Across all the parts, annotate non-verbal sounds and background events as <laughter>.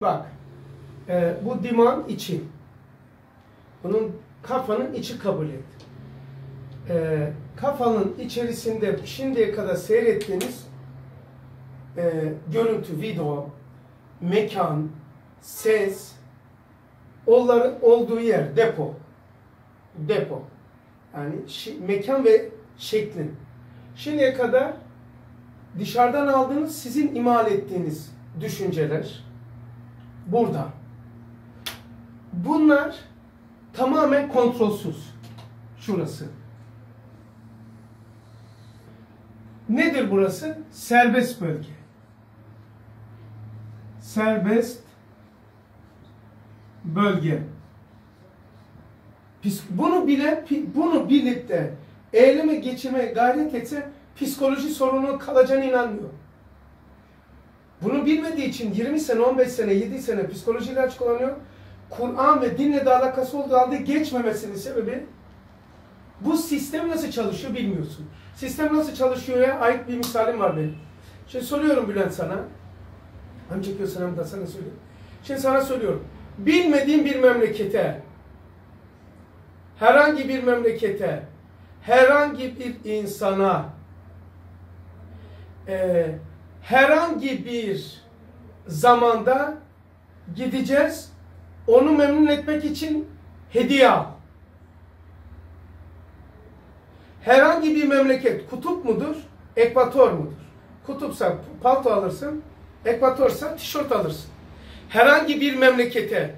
Bak, e, bu diman içi. Bunun kafanın içi kabul et. E, kafanın içerisinde şimdiye kadar seyrettiğiniz e, görüntü, video, mekan, ses, onların olduğu yer, depo. Depo. Yani mekan ve şeklin. Şimdiye kadar dışarıdan aldığınız, sizin imal ettiğiniz düşünceler burada. Bunlar tamamen kontrolsüz. Şurası. Nedir burası? Serbest bölge. Serbest bölge. Bunu bile bunu bilip de eyleme geçirmeye gayret etse psikoloji sorunu kalacağına inanmıyor. Bunu bilmediği için 20 sene, 15 sene, 7 sene psikoloji ilaç kullanıyor. Kur'an ve dinle de alakası olduğu halde geçmemesinin sebebi bu sistem nasıl çalışıyor bilmiyorsun. Sistem nasıl çalışıyor ya ait bir misalim var benim. Şimdi soruyorum Bülent sana. Hem çekiyorsun hem de sana söylüyorum. Şimdi sana söylüyorum. Bilmediğin bir memlekete, herhangi bir memlekete, herhangi bir insana, eee herhangi bir zamanda gideceğiz. Onu memnun etmek için hediye al. Herhangi bir memleket kutup mudur? Ekvator mudur? Kutupsa palto alırsın, ekvatorsa tişört alırsın. Herhangi bir memlekete,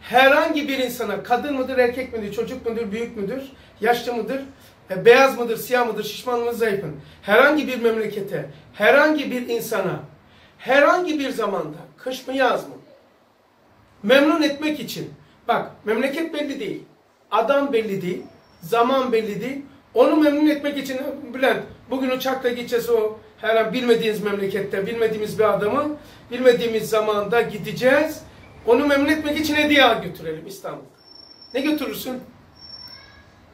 herhangi bir insana, kadın mıdır, erkek midir, çocuk mudur, büyük müdür, yaşlı mıdır, beyaz mıdır, siyah mıdır, şişman mı, zayıf mı? Herhangi bir memlekete, herhangi bir insana, herhangi bir zamanda, kış mı yaz mı? Memnun etmek için. Bak memleket belli değil. Adam belli değil. Zaman belli değil. Onu memnun etmek için Bülent bugün uçakla gideceğiz o her an bilmediğimiz memlekette bilmediğimiz bir adamı bilmediğimiz zamanda gideceğiz. Onu memnun etmek için hediye götürelim İstanbul'da. Ne götürürsün?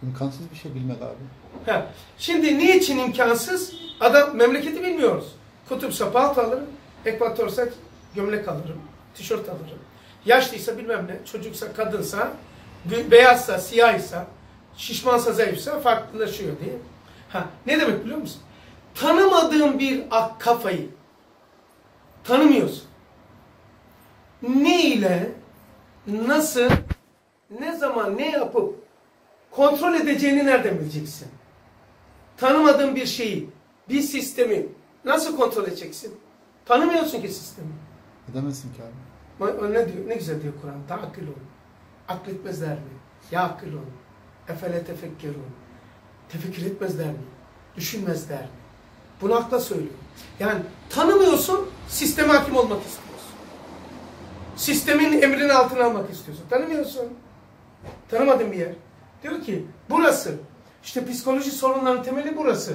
İmkansız bir şey bilmek abi. Ha. Şimdi niçin imkansız? Adam memleketi bilmiyoruz. Kutupsa palto alırım, ekvatorsa gömlek alırım, tişört alırım. Yaşlıysa bilmem ne, çocuksa, kadınsa, be- beyazsa, siyahsa, şişmansa, zayıfsa farklılaşıyor diye. Ha, ne demek biliyor musun? Tanımadığın bir ak kafayı tanımıyorsun. Ne ile, nasıl, ne zaman, ne yapıp kontrol edeceğini nereden bileceksin? Tanımadığın bir şeyi, bir sistemi nasıl kontrol edeceksin? Tanımıyorsun ki sistemi. Edemezsin ki abi. Ne diyor? Ne güzel diyor Kur'an. Ta'kilun. Akletmezler mi? Ya'kilun. Efele tefekkerun. Tefekkür etmezler mi? Düşünmezler mi? Bunu akla söylüyor. Yani tanımıyorsun, sisteme hakim olmak istiyorsun. Sistemin emrini altına almak istiyorsun. Tanımıyorsun. Tanımadığın bir yer. Diyor ki burası. İşte psikoloji sorunlarının temeli burası.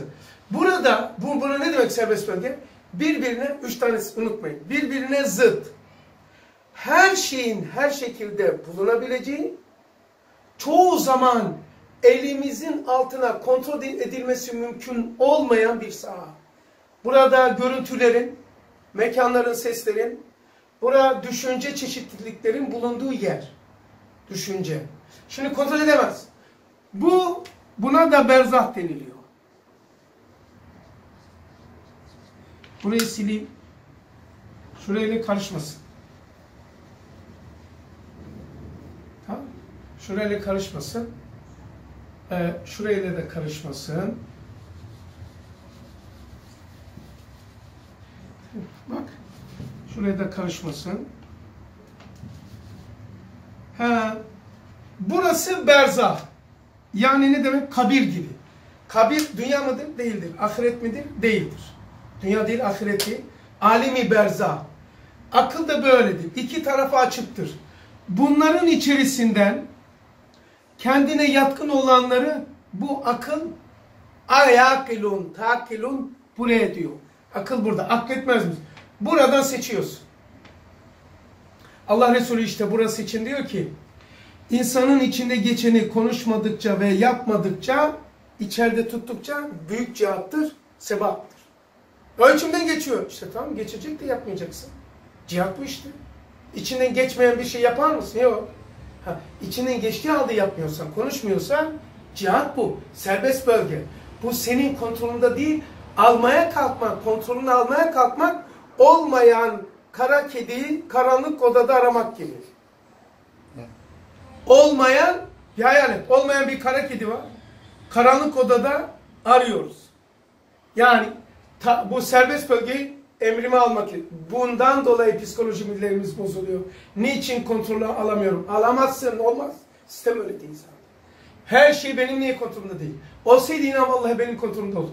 Burada, bu, buna ne demek serbest bölge? Birbirine, üç tanesi unutmayın. Birbirine zıt. Her şeyin her şekilde bulunabileceği, çoğu zaman elimizin altına kontrol edilmesi mümkün olmayan bir saha. Burada görüntülerin, mekanların, seslerin, burada düşünce çeşitliliklerin bulunduğu yer. Düşünce. Şimdi kontrol edemez. Bu, buna da berzah deniliyor. Burayı sileyim. Şurayla karışmasın. Tamam Şurayla karışmasın. Ee, şurayla da karışmasın. Bak. Şuraya da karışmasın. Ha, burası berzah. Yani ne demek? Kabir gibi. Kabir dünya mıdır? Değildir. Ahiret midir? Değildir. Dünya değil ahireti. Alemi berzah. Akıl da böyledir. İki tarafı açıktır. Bunların içerisinden kendine yatkın olanları bu akıl ayakilun, takilun buraya diyor. Akıl burada. Akletmez miyiz? Buradan seçiyorsun. Allah Resulü işte burası için diyor ki insanın içinde geçeni konuşmadıkça ve yapmadıkça içeride tuttukça büyük cihattır, sebattır. Ölçümden geçiyor. İşte tamam geçecek de yapmayacaksın. Cihat bu işte. İçinden geçmeyen bir şey yapar mısın? Yok. Ha, içinden geçtiği halde yapmıyorsan, konuşmuyorsan cihat bu. Serbest bölge. Bu senin kontrolünde değil. Almaya kalkmak, kontrolünü almaya kalkmak olmayan kara kediyi karanlık odada aramak gibi. Olmayan bir hayal et. Olmayan bir kara kedi var. Karanlık odada arıyoruz. Yani ta- bu serbest bölgeyi emrime almak. Bundan dolayı psikolojimiz bozuluyor. Niçin kontrolü alamıyorum? Alamazsın, olmaz. Sistem öyle değil zaten. Her şey benim niye kontrolümde değil. Olsaydı inan vallahi benim kontrolümde olur.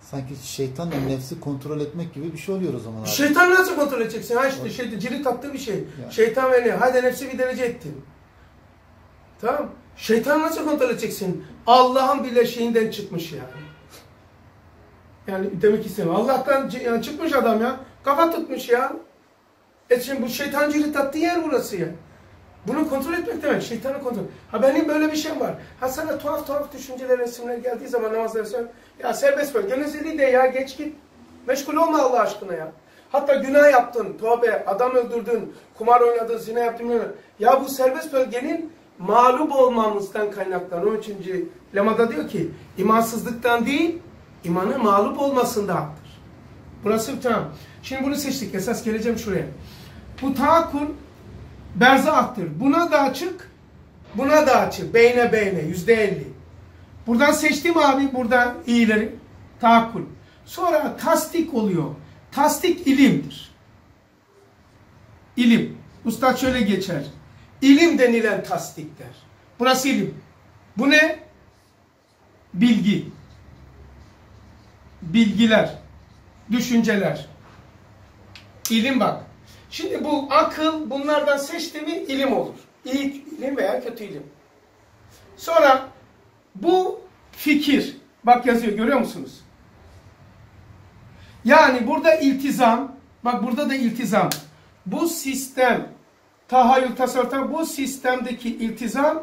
Sanki şeytanla nefsi kontrol etmek gibi bir şey oluyor o zaman abi. Şeytan nasıl kontrol edeceksin? Ha işte şey, cirit attığı bir şey. Ya. Şeytan beni, hadi nefsi bir derece ettin. Tamam. Şeytan nasıl kontrol edeceksin? Allah'ın bile şeyinden çıkmış yani. Yani demek istemiyorum. Allah'tan yani çıkmış adam ya. Kafa tutmuş ya. E şimdi bu şeytan cirit attığı yer burası ya. Bunu kontrol etmek demek. Şeytanı kontrol. Ha benim böyle bir şeyim var. Ha sana tuhaf tuhaf düşünceler, resimler geldiği zaman namazda sen ya serbest bırak. Gönül de ya geç git. Meşgul olma Allah aşkına ya. Hatta günah yaptın, tövbe, adam öldürdün, kumar oynadın, zina yaptın. Ya bu serbest bölgenin mağlup olmamızdan kaynaklanıyor. 13. lemada diyor ki imansızlıktan değil, imanın mağlup olmasındandır. Burası tamam. Şimdi bunu seçtik. Esas geleceğim şuraya. Bu tahakkul berzahtır. Buna da açık, buna da açık. Beyne beyne, yüzde elli. Buradan seçtim abi, burada iyileri. Tahakkul. Sonra tasdik oluyor. Tasdik ilimdir. İlim. Ustad şöyle geçer. İlim denilen tasdikler. Burası ilim. Bu ne? Bilgi. Bilgiler. Düşünceler. İlim bak. Şimdi bu akıl bunlardan seçti mi ilim olur. İyi ilim veya kötü ilim. Sonra bu fikir. Bak yazıyor görüyor musunuz? Yani burada iltizam. Bak burada da iltizam. Bu sistem tahayyül tasarrufta bu sistemdeki iltizam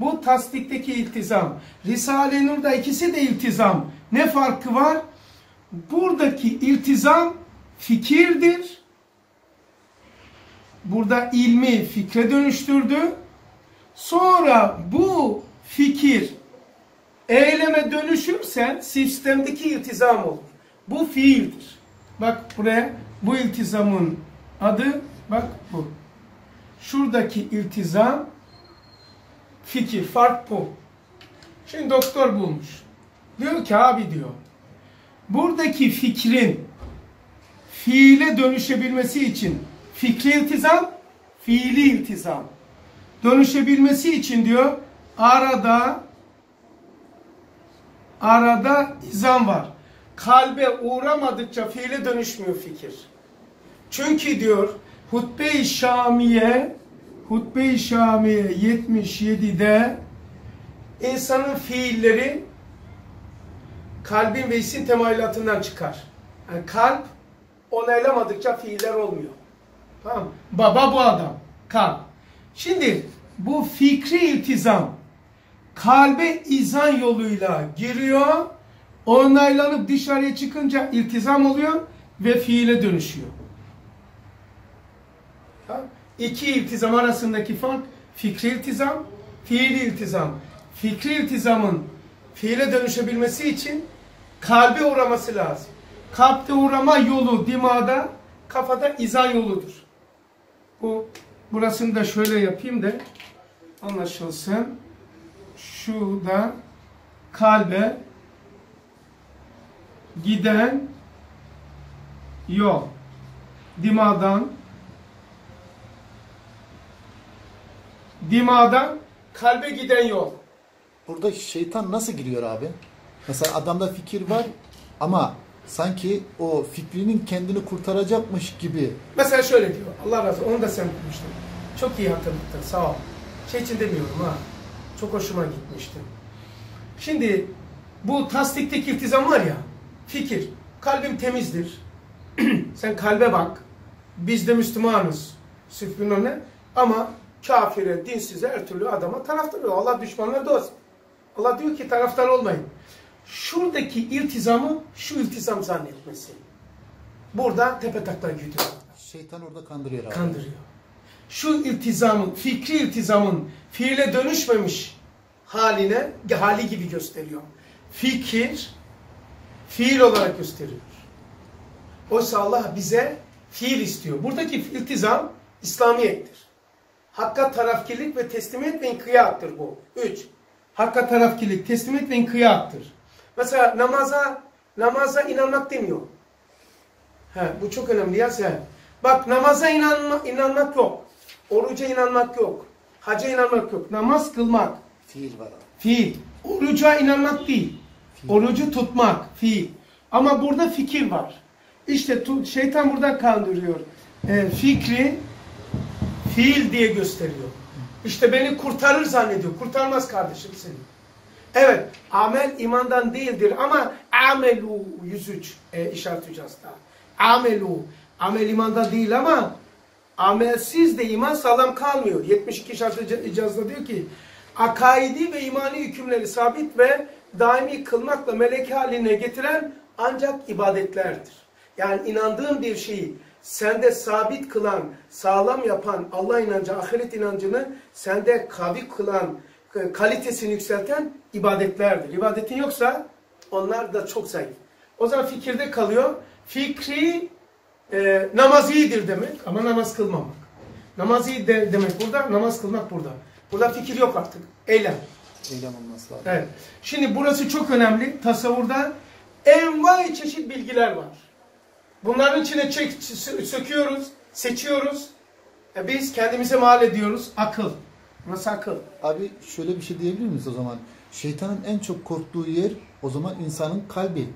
bu tasdikteki iltizam. Risale-i Nur'da ikisi de iltizam. Ne farkı var? Buradaki iltizam fikirdir. Burada ilmi fikre dönüştürdü. Sonra bu fikir eyleme dönüşürse sistemdeki iltizam olur. Bu fiildir. Bak buraya bu iltizamın adı bak bu. Şuradaki iltizam fikir, fark bu. Şimdi doktor bulmuş. Diyor ki abi diyor. Buradaki fikrin fiile dönüşebilmesi için fikri iltizam, fiili iltizam. Dönüşebilmesi için diyor arada arada izam var. Kalbe uğramadıkça fiile dönüşmüyor fikir. Çünkü diyor Hutbe-i Şamiye Hutbe-i Şamiye 77'de insanın fiilleri kalbin ve hissin temayülatından çıkar. Yani kalp onaylamadıkça fiiller olmuyor. Tamam? Baba bu adam. Kalp. Şimdi bu fikri iltizam kalbe izan yoluyla giriyor. Onaylanıp dışarıya çıkınca iltizam oluyor ve fiile dönüşüyor. İki iltizam arasındaki fark fikri iltizam, fiili iltizam. Fikri iltizamın fiile dönüşebilmesi için kalbe uğraması lazım. Kalpte uğrama yolu dimağda, kafada izan yoludur. Bu burasını da şöyle yapayım da anlaşılsın. Şu da kalbe giden yol. Dimağdan dimağdan kalbe giden yol. Burada şeytan nasıl giriyor abi? Mesela adamda fikir var ama sanki o fikrinin kendini kurtaracakmış gibi. Mesela şöyle diyor. Allah razı olsun. Onu da sen bulmuştun. Çok iyi hatırlattın. Sağ ol. Şey için demiyorum ha. Çok hoşuma gitmişti. Şimdi bu tasdikteki iltizam var ya. Fikir. Kalbim temizdir. <clears throat> sen kalbe bak. Biz de Müslümanız. Sırf bilmem ne. Ama kafire, dinsize, her türlü adama taraftar oluyor. Allah düşmanlar dost. Allah diyor ki taraftar olmayın. Şuradaki iltizamı şu iltizam zannetmesi. Burada tepe taklak gidiyor. Şeytan orada kandırıyor abi. Kandırıyor. şu iltizamın, fikri iltizamın fiile dönüşmemiş haline, hali gibi gösteriyor. Fikir, fiil olarak gösteriyor. Oysa Allah bize fiil istiyor. Buradaki iltizam İslamiyettir. Hakka tarafkirlik ve teslimiyet ve inkıyattır bu. Üç. Hakka tarafkirlik, teslimiyet ve inkıyattır. Mesela namaza namaza inanmak demiyor. He, bu çok önemli ya sen. Bak namaza inanma, inanmak yok. Oruca inanmak yok. Haca inanmak yok. Namaz kılmak. Fiil var. Fiil. Oruca inanmak değil. Fiil. Orucu tutmak. Fiil. Ama burada fikir var. İşte şeytan buradan kandırıyor. Ee, fikri fiil diye gösteriyor. İşte beni kurtarır zannediyor. Kurtarmaz kardeşim seni. Evet, amel imandan değildir ama amelu 103 e, işaret hücrasında. Amelu, amel imandan değil ama amelsiz de iman sağlam kalmıyor. 72 işaret icazda diyor ki akaidi ve imani hükümleri sabit ve daimi kılmakla melek haline getiren ancak ibadetlerdir. Yani inandığın bir şeyi sende sabit kılan, sağlam yapan Allah inancı, ahiret inancını sende kavi kılan, e, kalitesini yükselten ibadetlerdir. İbadetin yoksa onlar da çok zayıf. O zaman fikirde kalıyor. Fikri e, namaz iyidir demek ama namaz kılmamak. Namaz iyi de, demek burada, namaz kılmak burada. Burada fikir yok artık. Eylem. Eylem olması lazım. Evet. Şimdi burası çok önemli. Tasavvurda envai çeşit bilgiler var. Bunların içine çek, sö- söküyoruz, seçiyoruz. E biz kendimize mal ediyoruz. Akıl. Nasıl akıl? Abi şöyle bir şey diyebilir miyiz o zaman? Şeytanın en çok korktuğu yer o zaman insanın kalbi.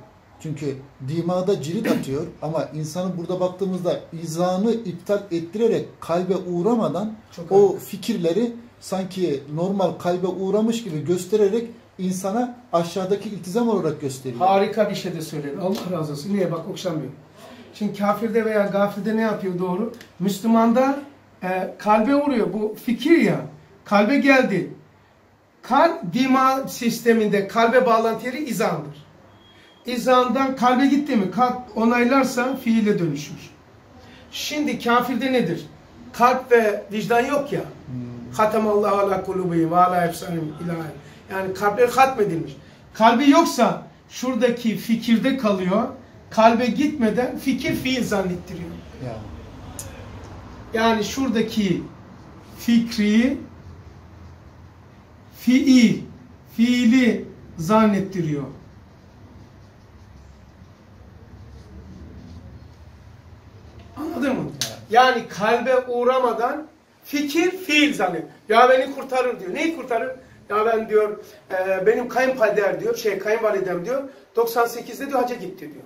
Çünkü dimağda cirit <clears throat> atıyor ama insanın burada baktığımızda izanı iptal ettirerek kalbe uğramadan Çok o önemli. fikirleri sanki normal kalbe uğramış gibi göstererek insana aşağıdaki iltizam olarak gösteriyor. Harika bir şey de söyledi. Allah razı olsun. Niye? Bak okşamıyor. Şimdi kafirde veya gafirde ne yapıyor doğru? Müslümanda e, kalbe vuruyor. Bu fikir ya. Kalbe geldi. Kalp dima sisteminde kalbe bağlantı yeri izandır. İzandan kalbe gitti mi? Kalp onaylarsa fiile dönüşür. Şimdi kafirde nedir? Kalp ve vicdan yok ya. Hatemallahu ala kulubihim ve ala efsanim ilahi. Yani kalpleri hatmedilmiş. Kalbi yoksa şuradaki fikirde kalıyor. Kalbe gitmeden fikir fiil zannettiriyor. Ya. Yani şuradaki fikri fiil, fiili zannettiriyor. Anladın mı? Yani kalbe uğramadan fikir fiil zannet. Ya beni kurtarır diyor. Neyi kurtarır? Ya ben diyor e, benim kayınpeder diyor, şey kayınvalidem diyor 98'de diyor hacca gitti diyor.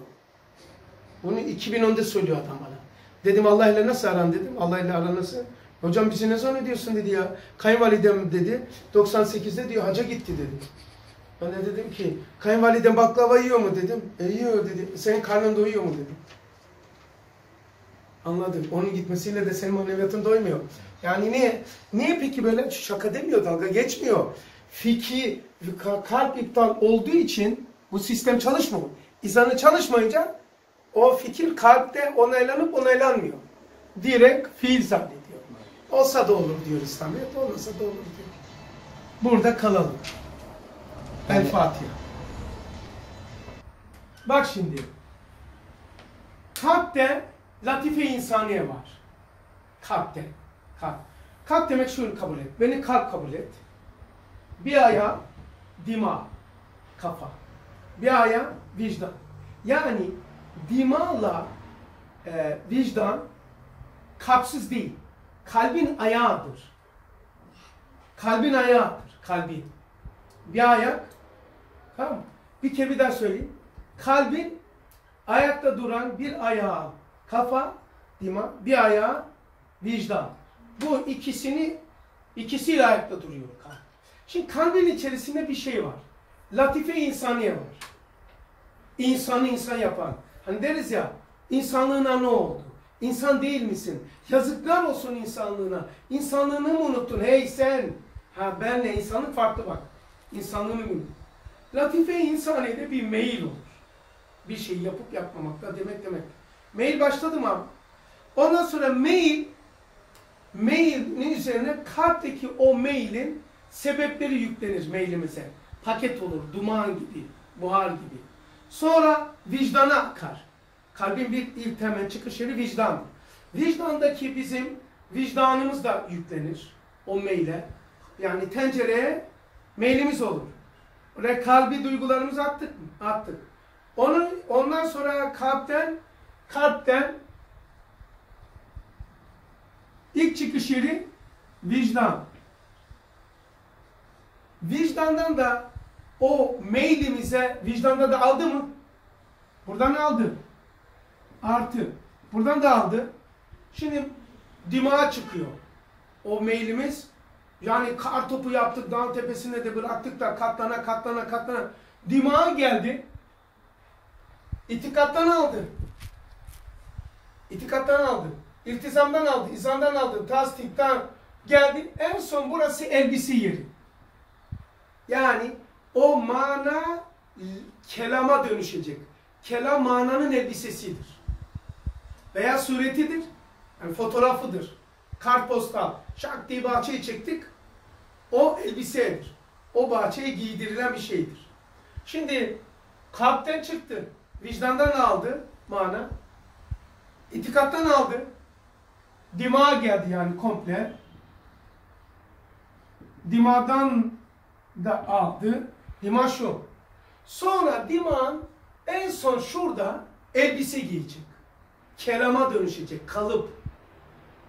Bunu 2010'da söylüyor adam bana. Dedim Allah ile nasıl aran dedim. Allah ile aran nasıl? Hocam bizi ne zannediyorsun dedi ya. Kayınvalidem dedi 98'de diyor hacca gitti dedi. Ben de dedim ki kayınvalidem baklava yiyor mu dedim. E yiyor dedi. Senin karnın doyuyor mu dedim. Anladım. Onun gitmesiyle de senin maneviyatın doymuyor. Yani niye? Niye peki böyle şaka demiyor, dalga geçmiyor. Fiki, kalp iptal olduğu için bu sistem çalışmıyor. İzanı çalışmayınca o fikir kalpte onaylanıp onaylanmıyor. Direkt fiil zannediyor. Olsa da olur diyor İslamiyet, olmasa da olur diyor. Burada kalalım. El Fatiha. Bak şimdi. Kalpte latife insaniye var. Kalpte. Kalp. Kalp demek şunu kabul et. Beni kalp kabul et. Bir aya dima, kafa. Bir aya vicdan. Yani dimağla e, vicdan kalpsiz değil. Kalbin ayağıdır. Kalbin ayağıdır. Kalbin. Bir ayak. Tamam? Bir kere daha söyleyeyim. Kalbin ayakta duran bir ayağı kafa, dima, bir ayağı vicdan. Bu ikisini ikisiyle ayakta duruyor kalp. Şimdi kalbin içerisinde bir şey var. Latife insaniye var. İnsanı insan yapan. Hani deriz ya insanlığına ne oldu? İnsan değil misin? Yazıklar olsun insanlığına. İnsanlığını mı unuttun? Hey sen! Ha benle insanlık farklı bak. İnsanlığını unuttun? Latife insaniyede bir meyil olur. Bir şey yapıp yapmamakta demek demek. Mail başladı mı abi? Ondan sonra mail mailin üzerine kalpteki o mailin sebepleri yüklenir mailimize. Paket olur, duman gibi, buhar gibi. Sonra vicdana akar. Kalbin bir ilk temel çıkış yeri vicdan. Vicdandaki bizim vicdanımız da yüklenir o maile. Yani tencereye mailimiz olur. Oraya kalbi duygularımızı attık mı? Attık. Onu, ondan sonra kalpten kalpten ilk çıkış yeri vicdan. Vicdandan da o mailimize vicdanda da aldı mı? Buradan aldı. Artı. Buradan da aldı. Şimdi dimağa çıkıyor. O mailimiz yani kar topu yaptık dağın tepesine de bıraktık da katlana katlana katlana. Dimağa geldi. İtikattan aldı. İtikattan aldı. İltizamdan aldı. izandan aldı. Tasdikten geldi. En son burası elbise yeri. Yani o mana kelama dönüşecek. Kelam mananın elbisesidir. Veya suretidir. Yani fotoğrafıdır. Kartpostal. Şak diye bahçeyi çektik. O elbisedir. O bahçeye giydirilen bir şeydir. Şimdi kalpten çıktı. Vicdandan aldı mana. İtikattan aldı. Dimağa geldi yani komple. Dimağdan da aldı. Dima şu. Sonra dimağın en son şurada elbise giyecek. Kelama dönüşecek. Kalıp.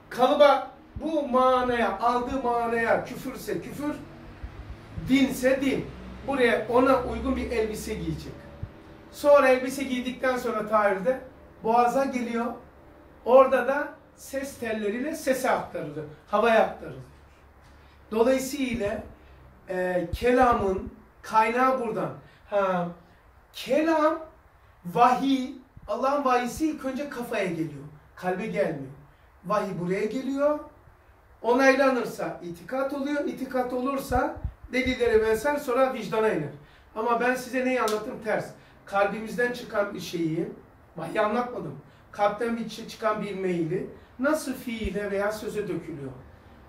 Kalıba bu manaya, aldığı manaya küfürse küfür, dinse din. Buraya ona uygun bir elbise giyecek. Sonra elbise giydikten sonra tahirde boğaza geliyor. Orada da ses telleriyle sese aktarılır. Havaya aktarılır. Dolayısıyla e, kelamın kaynağı buradan. Ha, kelam, vahiy, Allah'ın vahisi ilk önce kafaya geliyor. Kalbe gelmiyor. Vahiy buraya geliyor. Onaylanırsa itikat oluyor. İtikat olursa delillere benzer sonra vicdana iner. Ama ben size neyi anlattım? Ters. Kalbimizden çıkan bir şeyi, vahiy anlatmadım. Kalpten bir çıkan bir meyli nasıl fiile veya söze dökülüyor?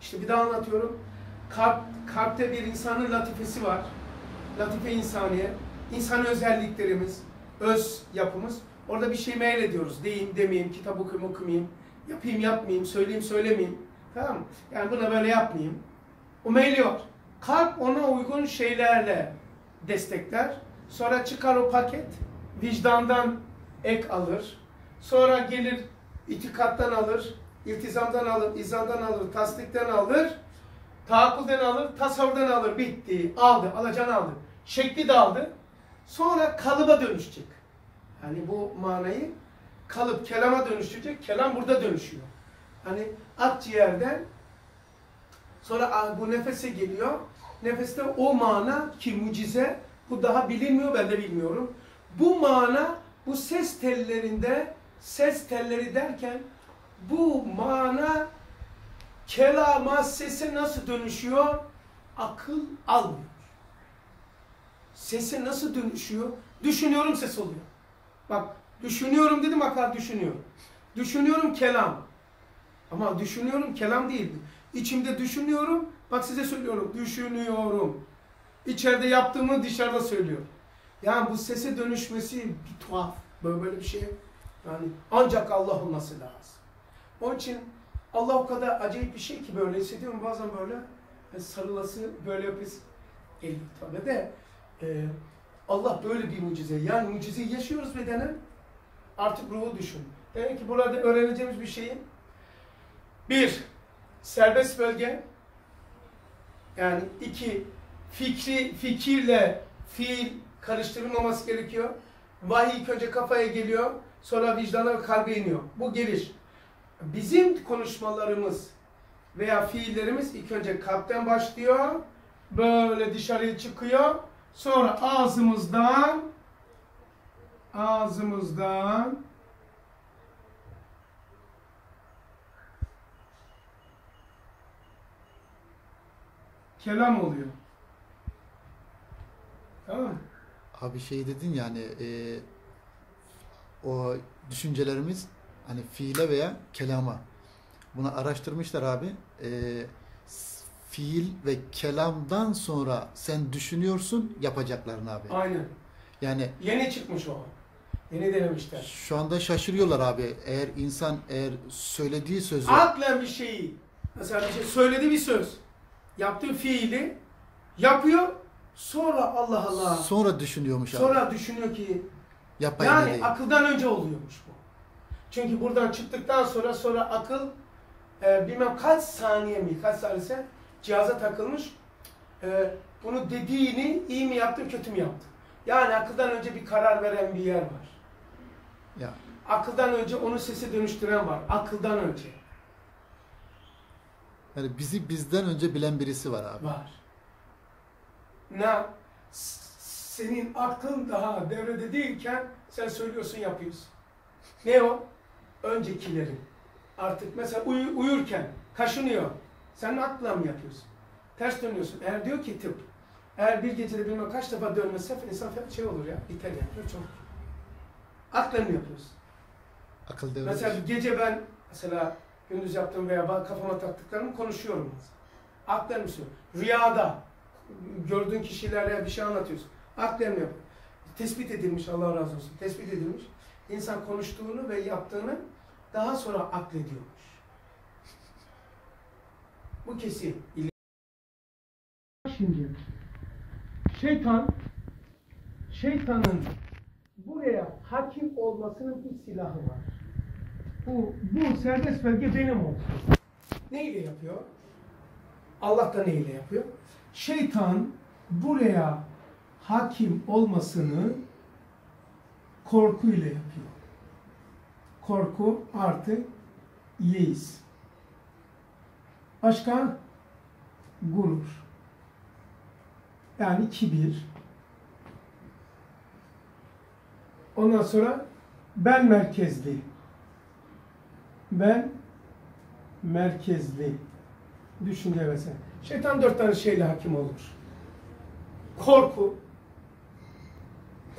İşte bir daha anlatıyorum. Kalp, kalpte bir insanın latifesi var. Latife insaniye. İnsan özelliklerimiz, öz yapımız. Orada bir şey meyil ediyoruz. Deyim, demeyeyim, kitap okuyayım, okumayayım. Yapayım, yapmayayım, söyleyeyim, söylemeyeyim. Tamam mı? Yani buna böyle yapmayayım. O meyliyor. Kalp ona uygun şeylerle destekler. Sonra çıkar o paket. Vicdandan ek alır. Sonra gelir itikattan alır. iltizamdan alır, izandan alır, tasdikten alır. Tahakkülden alır, tasavvurdan alır. Bitti. Aldı. Alacağını aldı. Şekli de aldı. Sonra kalıba dönüşecek. Yani bu manayı kalıp kelama dönüşecek. Kelam burada dönüşüyor. Hani akciğerden sonra bu nefese geliyor. Nefeste o mana ki mucize bu daha bilinmiyor ben de bilmiyorum. Bu mana bu ses tellerinde ses telleri derken bu mana kelama sese nasıl dönüşüyor? Akıl almıyor. Sese nasıl dönüşüyor? Düşünüyorum ses oluyor. Bak düşünüyorum dedim akıl düşünüyor. Düşünüyorum kelam. Ama düşünüyorum kelam değil. İçimde düşünüyorum. Bak size söylüyorum. Düşünüyorum. İçeride yaptığımı dışarıda söylüyorum. Yani bu sese dönüşmesi bir tuhaf. Böyle böyle bir şey. Yani ancak Allah olması lazım. Onun için Allah o kadar acayip bir şey ki böyle hissediyorum bazen böyle e, sarılası böyle yapız geliyor tabi de e, Allah böyle bir mucize. Yani mucizeyi yaşıyoruz bedenen artık ruhu düşün. Demek ki burada öğreneceğimiz bir şeyin bir, serbest bölge yani iki, fikri, fikirle fiil karıştırılmaması gerekiyor. Vahiy ilk önce kafaya geliyor, sonra vicdana ve kalbe iniyor. Bu giriş. Bizim konuşmalarımız veya fiillerimiz ilk önce kalpten başlıyor, böyle dışarıya çıkıyor, sonra ağzımızdan ağzımızdan kelam oluyor. Tamam? Abi şey dedin yani e, o düşüncelerimiz hani fiile veya kelama. Bunu araştırmışlar abi. S- fiil ve kelamdan sonra sen düşünüyorsun yapacaklarını abi. Aynen. Yani Yeni çıkmış o. Yeni denemişler. şu anda şaşırıyorlar abi. Eğer insan eğer söylediği sözü Aklen bir şeyi, mesela bir şey söyledi bir söz, yaptığı fiili yapıyor, sonra Allah Allah, sonra düşünüyormuş abi. sonra düşünüyor ki, Yapayım yani edeyim. akıldan önce oluyormuş bu. Çünkü buradan çıktıktan sonra sonra akıl e, bilmem kaç saniye mi, kaç saniyese cihaza takılmış. E, bunu dediğini iyi mi yaptım, kötü mü yaptım? Yani akıldan önce bir karar veren bir yer var. Ya, Akıldan önce onu sese dönüştüren var. Akıldan önce yani bizi bizden önce bilen birisi var abi. var. Ne? Senin aklın daha devrede değilken sen söylüyorsun yapıyorsun. Ne o? Öncekilerin. Artık mesela uyu- uyurken kaşınıyor. Sen aklına mı yapıyorsun? Ters dönüyorsun. Eğer diyor ki tıp, eğer bir gecede bilmem kaç defa dönmezse insan şey olur ya, biter yani. Çok. Akla mı yapıyorsun? Akıl devresi. Mesela bir gece ben mesela gündüz yaptığım veya kafama taktıklarımı konuşuyorum. Aklen mi söylüyor? Rüyada gördüğün kişilerle bir şey anlatıyorsun. Aklen mi yapıyor? Tespit edilmiş Allah razı olsun. Tespit edilmiş. İnsan konuştuğunu ve yaptığını daha sonra aklediyormuş. Bu kesin. Şimdi şeytan şeytanın buraya hakim olmasının bir silahı var. Bu, bu serbest bölge benim olsun. Neyle yapıyor? Allah da neyle yapıyor? Şeytan buraya hakim olmasını korkuyla yapıyor. Korku artı yeis. Başka? Gurur. Yani kibir. Ondan sonra ben merkezli. Ben merkezli düşünce mesela. Şeytan dört tane şeyle hakim olur. Korku.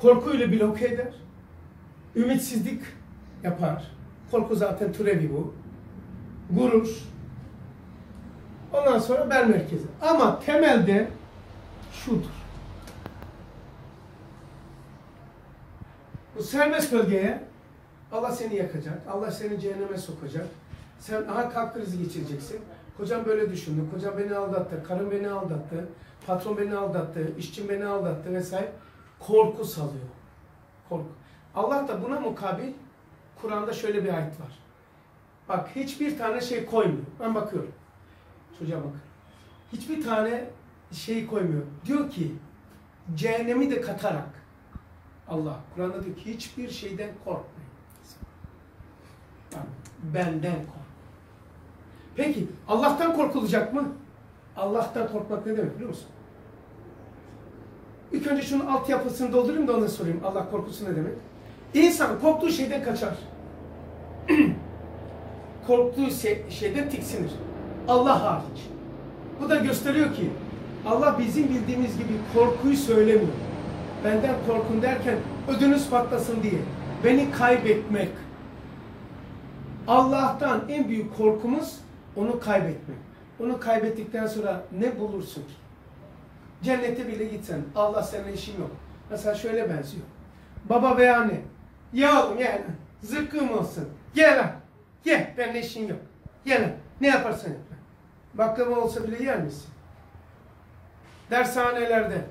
Korkuyla bloke eder. Ümitsizlik yapar. Korku zaten türevi bu. Gurur. Ondan sonra ben merkezi. Ama temelde şudur. Bu serbest bölgeye Allah seni yakacak. Allah seni cehenneme sokacak. Sen aha kalp krizi geçireceksin. Kocam böyle düşündü. Kocam beni aldattı. Karım beni aldattı. Patron beni aldattı. işçim beni aldattı vesaire. Korku salıyor. Korku. Allah da buna mukabil Kur'an'da şöyle bir ayet var. Bak hiçbir tane şey koymuyor. Ben bakıyorum. Çocuğa bakıyorum. Hiçbir tane şey koymuyor. Diyor ki cehennemi de katarak Allah Kur'an'da diyor ki hiçbir şeyden korkmayın. Bak, benden kork. Peki Allah'tan korkulacak mı? Allah'tan korkmak ne demek biliyor musun? İlk önce şunun altyapısını doldurayım da ona sorayım. Allah korkusu ne demek? İnsan korktuğu şeyden kaçar. <clears throat> korktuğu şey- şeyden tiksinir. Allah hariç. Bu da gösteriyor ki Allah bizim bildiğimiz gibi korkuyu söylemiyor. Benden korkun derken ödünüz patlasın diye. Beni kaybetmek. Allah'tan en büyük korkumuz onu kaybetmek. Onu kaybettikten sonra ne bulursun ki? Cennete bile gitsen Allah seninle işim yok. Mesela şöyle benziyor. Baba veya anne. Ya oğlum gel. Zıkkım olsun. Gel lan. Gel. Benimle işin yok. Gel lan. Ne yaparsan yap. Baklava olsa bile yer misin? Dershanelerde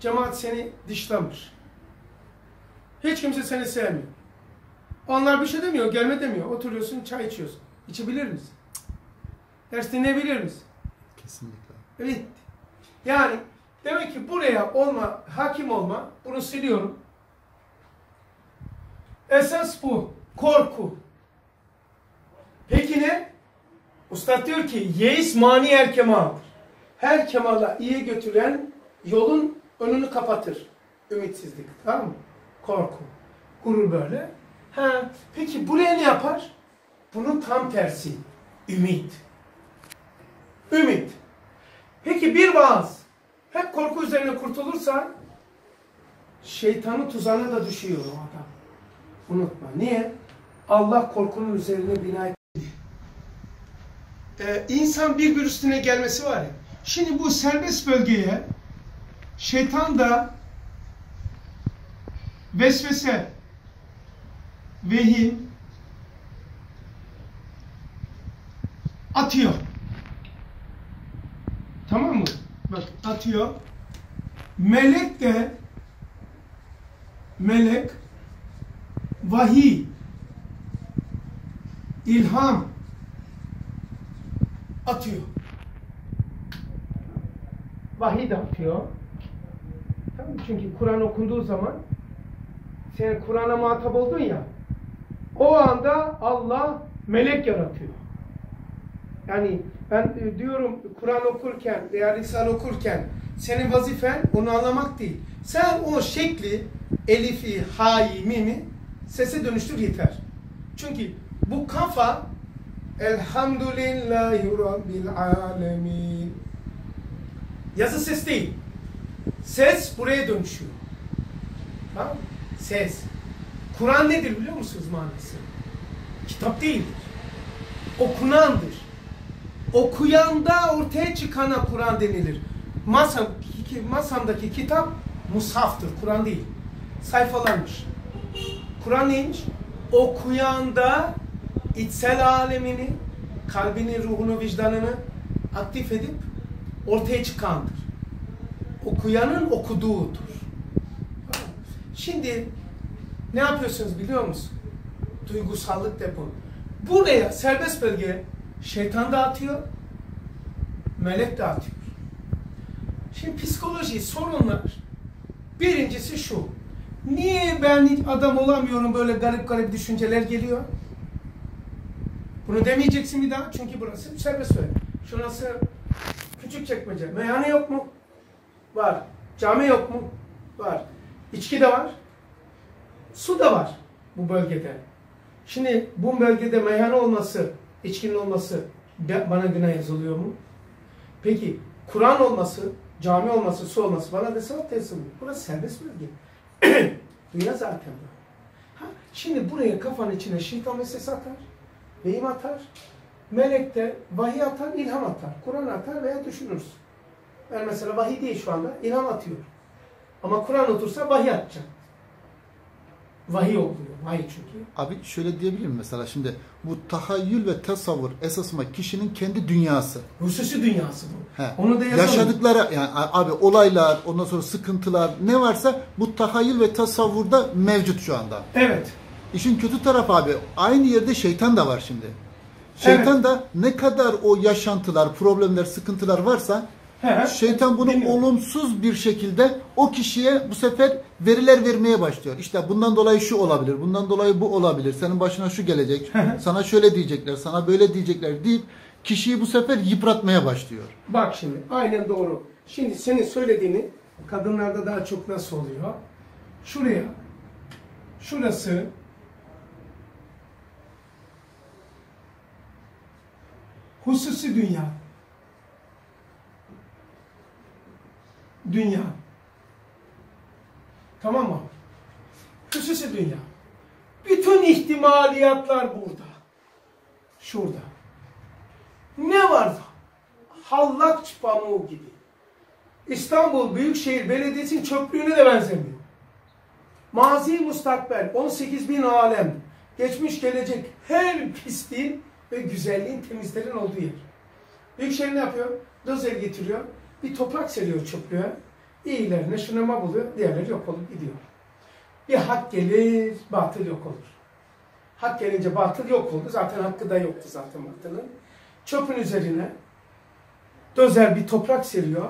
cemaat seni dışlamış. Hiç kimse seni sevmiyor. Onlar bir şey demiyor, gelme demiyor. Oturuyorsun, çay içiyorsun. İçebilir misin? Ders dinleyebilir misin? Kesinlikle. Evet. Yani demek ki buraya olma, hakim olma, bunu siliyorum. Esas bu. Korku. Peki ne? Ustad diyor ki yeis mani her kemal. Her kemala iyi götüren yolun önünü kapatır. Ümitsizlik. Tamam mı? Korku. Gurur böyle. Ha, peki buraya ne yapar? Bunun tam tersi. Ümit. Ümit. Peki bir vaaz hep korku üzerine kurtulursa şeytanın tuzağına da düşüyor o adam. Unutma. Niye? Allah korkunun üzerine bina. E, insan bir üstüne gelmesi var ya. Şimdi bu serbest bölgeye şeytan da vesvese, vehim atıyor. Tamam mı? Bak atıyor. Melek de melek vahiy ilham atıyor. Vahiy de atıyor. Tamam? Çünkü Kur'an okunduğu zaman sen Kur'an'a muhatap oldun ya o anda Allah melek yaratıyor. Yani ben e, diyorum Kur'an okurken veya Risale okurken senin vazifen onu anlamak değil. Sen o şekli elifi, hayi, mimi sese dönüştür yeter. Çünkü bu kafa Elhamdülillahi Rabbil Alemin Yazı ses değil. Ses buraya dönüşüyor. Tamam? Ses. Kur'an nedir biliyor musunuz manası? Kitap değildir. Okunandır. Okuyanda ortaya çıkana Kur'an denilir. Masam, masamdaki kitap mushaftır, Kur'an değil. Sayfalarmış. Kur'an neymiş? Okuyanda içsel alemini, kalbini, ruhunu, vicdanını aktif edip ortaya çıkandır. Okuyanın okuduğudur. Şimdi ne yapıyorsunuz biliyor musun? Duygusallık depo. Buraya serbest bölge şeytan dağıtıyor, melek dağıtıyor. Şimdi psikoloji sorunlar. Birincisi şu. Niye ben adam olamıyorum böyle garip garip düşünceler geliyor? Bunu demeyeceksin bir daha çünkü burası serbest bölge. Şurası küçük çekmece. Meyhane yok mu? Var. Cami yok mu? Var. İçki de var. Su da var bu bölgede. Şimdi bu bölgede meyhane olması, içkinin olması bana günah yazılıyor mu? Peki Kur'an olması, cami olması, su olması bana da sevap yazılıyor. Burası serbest bölge. <clears throat> Dünya zaten bu. Ha, şimdi buraya kafanın içine şeytan vesvese atar, vehim atar, melek de vahiy atar, ilham atar. Kur'an atar veya düşünürüz. Ben mesela vahiy değil şu anda, ilham atıyor. Ama Kur'an otursa vahiy atacak. Vahiy oluyor. Vahiy çünkü. Abi şöyle diyebilirim mesela şimdi bu tahayyül ve tasavvur esasında kişinin kendi dünyası. Hususi dünyası bu. He. Onu da yazalım. Yaşadıkları yani abi olaylar, ondan sonra sıkıntılar ne varsa bu tahayyül ve tasavvurda mevcut şu anda. Evet. İşin kötü tarafı abi aynı yerde şeytan da var şimdi. Şeytan Evet. da ne kadar o yaşantılar, problemler, sıkıntılar varsa He. şeytan bunu Bilmiyorum. olumsuz bir şekilde o kişiye bu sefer veriler vermeye başlıyor. İşte bundan dolayı şu olabilir, bundan dolayı bu olabilir, senin başına şu gelecek, sana şöyle diyecekler, sana böyle diyecekler deyip kişiyi bu sefer yıpratmaya başlıyor. Bak şimdi aynen doğru. Şimdi senin söylediğini kadınlarda daha çok nasıl oluyor? Şuraya, şurası hususi dünya. Dünya. Tamam mı? Hususi dünya. Bütün ihtimaliyatlar burada. Şurada. Ne var? Hallak pamuğu gibi. İstanbul Büyükşehir Belediyesi'nin çöplüğüne de benzemiyor. Mazi mustakbel 18 bin alem, geçmiş gelecek her pisliğin ve güzelliğin temizlerin olduğu yer. Büyükşehir ne yapıyor? Dozer getiriyor, bir toprak seriyor çöplüğe. İyilerine şınama buluyor, diğerleri yok olup gidiyor. Bir hak gelir, batıl yok olur. Hak gelince batıl yok oldu. Zaten hakkı da yoktu zaten batılın. Çöpün üzerine dozer bir toprak seriyor.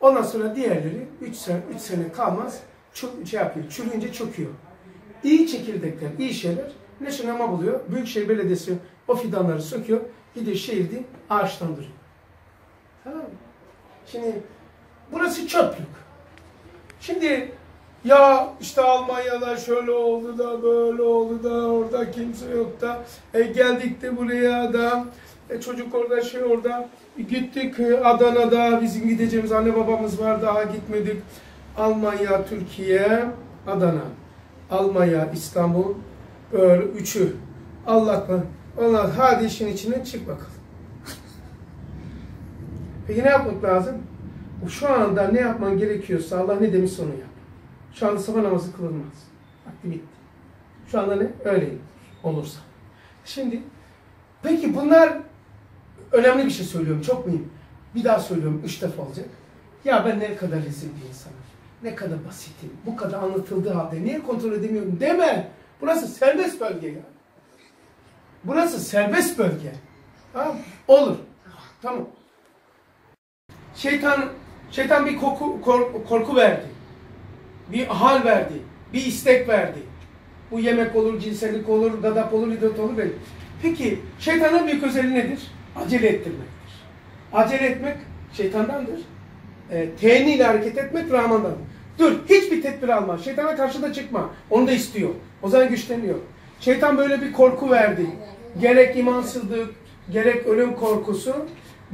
Ondan sonra diğerleri 3 sene, üç sene kalmaz çö- şey yapıyor, çürüyünce çöküyor. İyi çekirdekler, iyi şeyler neşenama buluyor. Büyükşehir Belediyesi o fidanları söküyor. Gidiyor şehirde ağaçlandırıyor. Tamam? Şimdi burası çöplük. Şimdi ya işte Almanyalar şöyle oldu da böyle oldu da orada kimse yok da e, geldik de buraya da e, çocuk orada şey orada E, gittik e, Adana'da bizim gideceğimiz anne babamız var daha gitmedik Almanya, Türkiye, Adana Almanya, İstanbul böyle üçü Allah Allah hadi işin içine çık bakalım. Peki ne yapmak lazım? Şu anda ne yapman gerekiyorsa Allah ne demiş onu yap. Şu anda sabah namazı kılınmaz. Vakti bitti. Şu anda ne? Öyle olursa. Şimdi peki bunlar önemli bir şey söylüyorum. Çok mühim. Bir daha söylüyorum. Üç defa olacak. Ya ben ne kadar rezil bir insanım. Ne kadar basitim. Bu kadar anlatıldığı halde niye kontrol edemiyorum deme. Burası serbest bölge ya. Burası serbest bölge. Tamam Olur. Tamam. Şeytan şeytan bir korku, korku, verdi. Bir hal verdi. Bir istek verdi. Bu yemek olur, cinsellik olur, gadap olur, idat olur. Belki. Peki şeytanın büyük özelliği nedir? Acele ettirmektir. Acele etmek şeytandandır. E, teğni ile hareket etmek Rahman'dan. Dur hiçbir tedbir alma. Şeytana karşı da çıkma. Onu da istiyor. O zaman güçleniyor. Şeytan böyle bir korku verdi. Gerek imansızlık, gerek ölüm korkusu,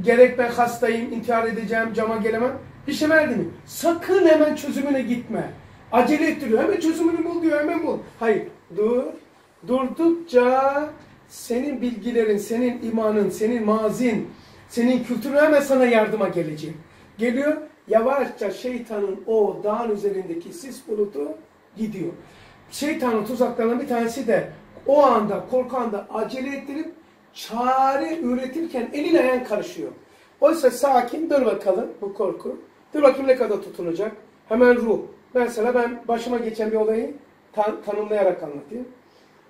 gerek ben hastayım, intihar edeceğim, cama gelemem. Bir şey verdi mi? Sakın hemen çözümüne gitme. Acele ettiriyor. Hemen çözümünü bul diyor. Hemen bul. Hayır. Dur. Durdukça senin bilgilerin, senin imanın, senin mazin, senin kültürün hemen sana yardıma gelecek. Geliyor. Yavaşça şeytanın o dağın üzerindeki sis bulutu gidiyor. Şeytanın tuzaklarından bir tanesi de o anda korku anda acele ettirip çare üretirken elin ayağın karışıyor. Oysa sakin dur bakalım bu korku. Dur bakayım ne kadar tutunacak. Hemen ruh. Mesela ben başıma geçen bir olayı tan tanımlayarak anlatayım.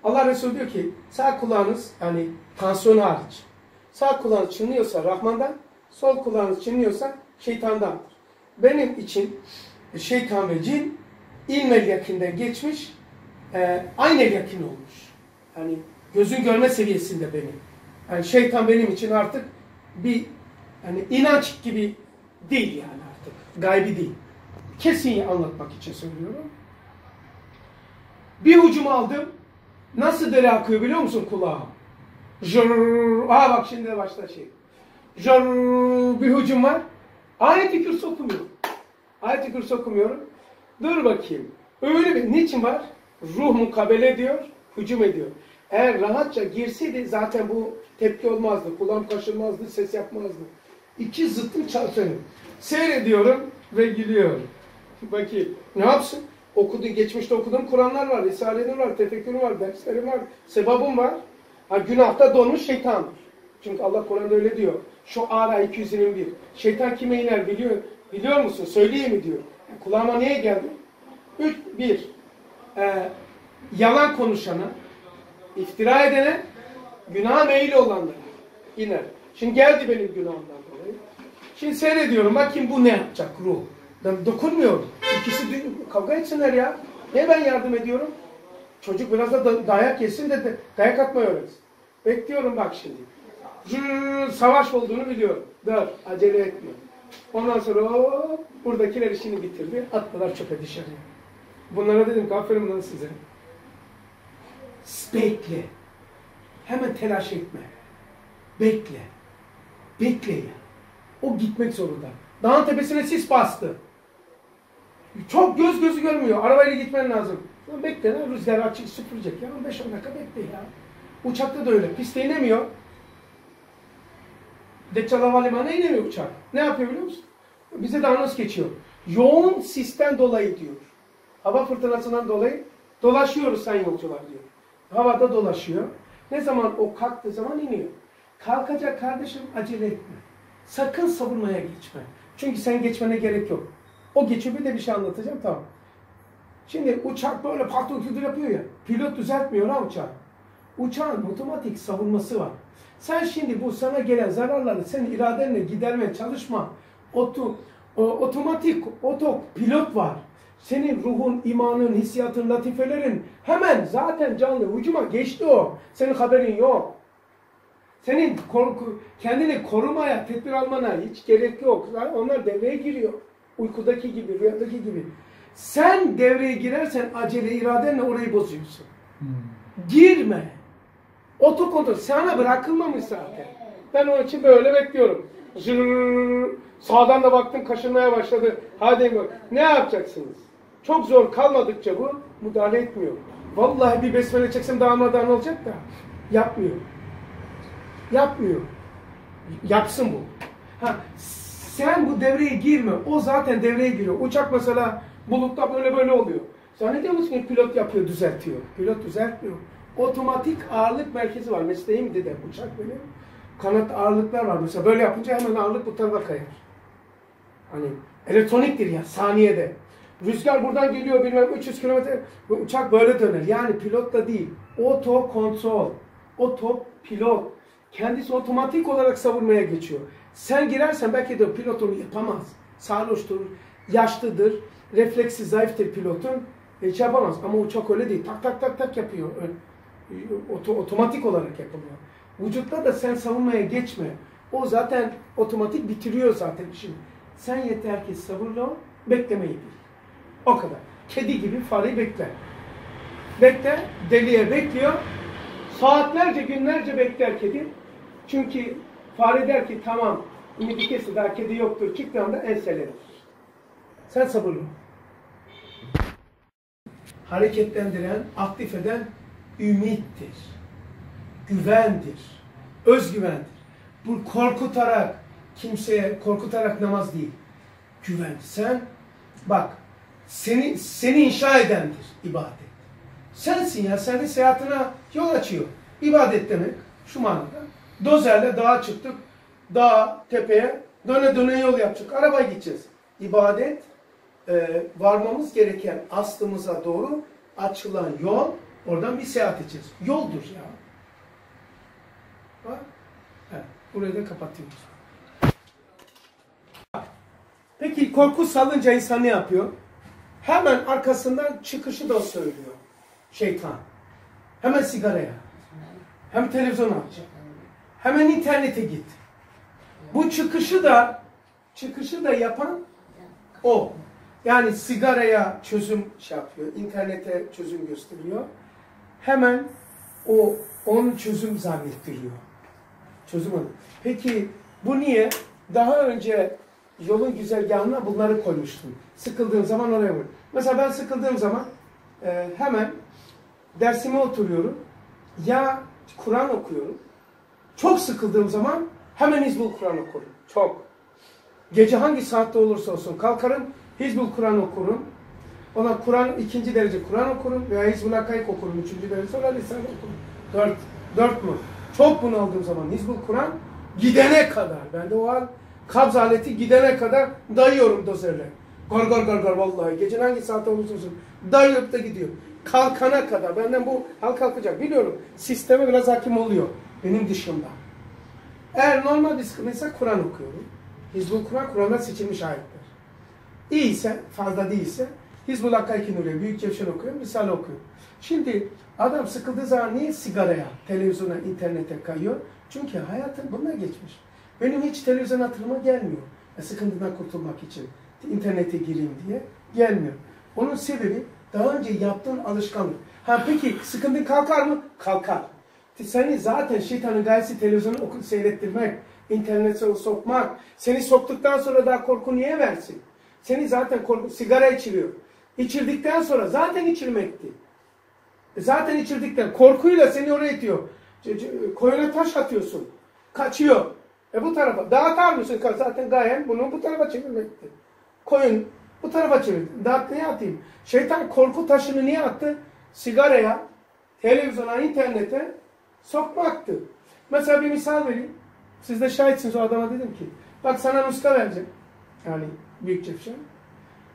Allah Resulü diyor ki sağ kulağınız yani tansiyon hariç. Sağ kulağınız çınlıyorsa Rahman'dan, sol kulağınız çınlıyorsa şeytandandır. Benim için şeytan ve cin ilmel yakinde geçmiş, e, aynı yakın olmuş. Yani gözün görme seviyesinde benim. Yani şeytan benim için artık bir yani inanç gibi değil yani artık. Gaybi değil. Kesin anlatmak için söylüyorum. Bir hücum aldım. Nasıl deri akıyor biliyor musun kulağım? Jırrrr. Aa bak şimdi başta şey. Jırrrr. Bir hücum var. Ayet-i Kürsü okumuyorum. Ayet-i Kürsü okumuyorum. Dur bakayım. Öyle bir, niçin var? Ruh mukabele ediyor, hücum ediyor. Eğer rahatça girseydi zaten bu tepki olmazdı. Kulağım kaşınmazdı, ses yapmazdı. İki zıttım çalışıyor. Seyrediyorum ve gülüyorum. Bakayım. Ne yapsın? Okudu, geçmişte okuduğum Kur'anlar var, Risale'nin var, tefekkürüm var, derslerim var, sebabım var. Ha, günahta donmuş şeytan. Çünkü Allah Kur'an'da öyle diyor. Şu ara 221. Şeytan kime iner biliyor, biliyor musun? Söyleyeyim mi diyor. Kulağıma niye geldi? Üç, bir, e, yalan konuşana, iftira edene, günah meyilli olanlara iner. Şimdi geldi benim günahımdan dolayı. Şimdi seyrediyorum, bakayım bu ne yapacak ruh. Ben dokunmuyorum. İkisi kavga etsinler ya. Niye ben yardım ediyorum? Çocuk biraz da dayak yesin de dayak atmayı öğrensin. Bekliyorum bak şimdi. Savaş olduğunu biliyorum. Dur, acele etme. Ondan sonra o buradakiler işini bitirdi. Attılar çöpe dışarıya. Bunlara dedim ki aferin lan size. Bekle. Hemen telaş etme. Bekle. Bekle ya. O gitmek zorunda. Dağın tepesine sis bastı. Çok göz gözü görmüyor. Arabayla gitmen lazım. Lan bekle lan rüzgar açık süpürecek ya. 15-10 dakika bekle ya. Uçakta da öyle. Piste inemiyor. Deccal Havalimanı'na inemiyor uçak. Ne yapıyor biliyor musun? Bize de anons geçiyor. Yoğun sisten dolayı diyor. Hava fırtınasından dolayı dolaşıyoruz sayın yolcular diyor. Havada dolaşıyor. Ne zaman o kalktığı zaman iniyor. Kalkacak kardeşim acele etme. Sakın savunmaya geçme. Çünkü sen geçmene gerek yok. O geçiyor bir de bir şey anlatacağım tamam. Şimdi uçak böyle patron küldür yapıyor ya. Pilot düzeltmiyor ha uçağı. Uçağın otomatik savunması var. Sen şimdi bu sana gelen zararları senin iradenle gidermeye çalışma. Oto, o, otomatik oto pilot var. Senin ruhun, imanın, hissiyatın, latifelerin hemen zaten canlı hücuma geçti o. Senin haberin yok. Senin korku, kendini korumaya, tedbir almana hiç gerek yok. Onlar devreye giriyor. Uykudaki gibi, rüyadaki gibi. Sen devreye girersen acele iradenle orayı bozuyorsun. Hmm. Girme. Otokontrol sana bırakılmamış zaten. Ben onun için böyle bekliyorum. Zırrrr, sağdan da baktım kaşınmaya başladı. Hadi bak. Ne yapacaksınız? Çok zor kalmadıkça bu müdahale etmiyor. Vallahi bir besmele çeksem damadan olacak da yapmıyor. Yapmıyor. Yapsın bu. Ha, Sen bu devreye girme. O zaten devreye giriyor. Uçak mesela bulutta böyle böyle oluyor. Zannediyor musun ki pilot yapıyor, düzeltiyor? Pilot düzeltmiyor. Otomatik ağırlık merkezi var. Mesleğim dedi uçak böyle. Kanat ağırlıklar var. Mesela böyle yapınca hemen ağırlık bu tarafa kayar. Hani elektroniktir ya saniyede. Rüzgar buradan geliyor bilmem 300 kilometre uçak böyle döner. Yani pilot da değil. Oto kontrol. Oto pilot. Kendisi otomatik olarak savurmaya geçiyor. Sen girersen belki de pilot onu yapamaz. Sarhoştur, yaşlıdır, refleksi zayıftır pilotun. Hiç yapamaz. Ama uçak öyle değil. Tak tak tak tak yapıyor. Oto, otomatik olarak yapılıyor. Vücutta da sen savunmaya geçme. O zaten otomatik bitiriyor zaten işini. Sen yeter ki sabırlı ol, beklemeyi bil. O kadar. Kedi gibi fareyi bekler. Bekle, deliye bekliyor. Saatlerce, günlerce bekler kedi. Çünkü fare der ki tamam, ümidi kesti, daha kedi yoktur. Çıktığı anda enselenir. Sen sabırlı. Hareketlendiren, aktif eden ümittir. Güvendir. Özgüvendir. Bu korkutarak, kimseye korkutarak namaz değil. Güven. Sen bak seni seni inşa edendir ibadet. Sensin ya. Senin seyahatine yol açıyor. İbadet demek şu manada. Dozerle dağa çıktık. Dağa, tepeye döne döne yol yapacak. Arabaya gideceğiz. İbadet e, varmamız gereken aslımıza doğru açılan yol. Oradan bir seyahat edeceğiz. Yoldur ya. Bak. Evet. Burayı da kapatıyoruz. Peki korku salınca insan ne yapıyor? Hemen arkasından çıkışı da söylüyor. Şeytan. Hemen sigaraya. Hem televizyona. Hemen internete git. Bu çıkışı da çıkışı da yapan o. Yani sigaraya çözüm şey yapıyor. internete çözüm gösteriyor. Hemen o onun çözüm zannettiriyor. Çözüm onu. Peki bu niye? Daha önce yolun güzergahına bunları koymuştum. Sıkıldığım zaman oraya vur. Mesela ben sıkıldığım zaman e, hemen dersime oturuyorum. Ya Kur'an okuyorum. Çok sıkıldığım zaman hemen Hizbul Kur'an okurum. Çok. Gece hangi saatte olursa olsun kalkarım, Hizbul Kur'an okurum. Ona Kur'an ikinci derece Kur'an okurum veya Hizbul Hakayık okurum. Üçüncü derece sonra lisan okurum. Dört. Dört mü? Çok bunu aldığım zaman Hizbul Kur'an gidene kadar. Ben de o an kabz aleti gidene kadar dayıyorum dozerle. Gor gor gor gor vallahi. Gecenin hangi saatte olursa olsun dayayıp da gidiyor. Kalkana kadar. Benden bu hal kalkacak. Biliyorum. Sisteme biraz hakim oluyor. Benim dışımda. Eğer normal bir sıkıntıysa Kur'an okuyorum. Hizbul Kur'an, Kur'an'da seçilmiş ayetler. İyiyse, fazla değilse Hizbul Hakkaki Nuriye, Büyük Cevşen okuyorum, Risale okuyorum. Şimdi adam sıkıldığı zaman niye sigaraya, televizyona, internete kayıyor? Çünkü hayatın buna geçmiş. Benim hiç televizyon hatırıma gelmiyor. E, sıkıntıdan kurtulmak için internete gireyim diye gelmiyor. Onun sebebi daha önce yaptığın alışkanlık. Ha peki sıkıntın kalkar mı? Kalkar. Seni zaten şeytanın gayesi televizyonu oku, seyrettirmek, internete sokmak. Seni soktuktan sonra daha korku niye versin? Seni zaten korku, sigara içiriyor. İçirdikten sonra zaten içirmekti. E, zaten içirdikten korkuyla seni oraya itiyor. Koyuna taş atıyorsun. Kaçıyor. E bu tarafa. Dağıtar mısın? Zaten gayen bunu bu tarafa çevirmekti. Koyun bu tarafa çevirdi. Dağıt ne atayım? Şeytan korku taşını niye attı? Sigaraya, televizyona, internete sokmaktı. Mesela bir misal vereyim. Siz de şahitsiniz o adama dedim ki. Bak sana nuska vereceğim. Yani büyük cefşen.